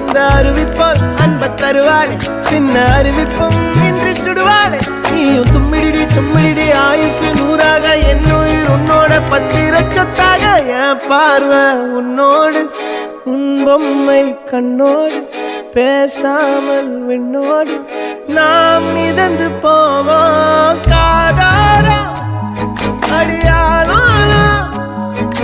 அந்த அருவிப்போல் அன்ப தருவாளே. சின்ன அருவிப்பும் இன்று சுடுவாளே. நீயும் தும்மிடிடி தும்மிடிடி ஆயுசு நூறாக என்னுயிர் உன்னோட பத்திர சொத்தாக என் பார்வை உன்னோடு உன் பொம்மை கண்ணோடு பேசாமல் விண்ணோடு நாம் மிதந்து போவோம்.